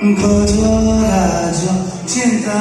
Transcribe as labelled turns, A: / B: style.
A: 거절하죠. 진짜